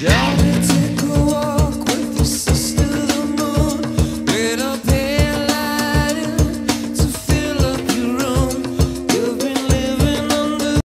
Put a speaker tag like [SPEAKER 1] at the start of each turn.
[SPEAKER 1] Don't